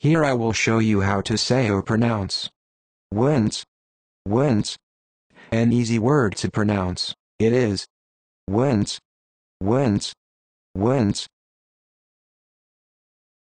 Here I will show you how to say or pronounce. Wince, Whence? An easy word to pronounce, it is. Whence, whence, whence.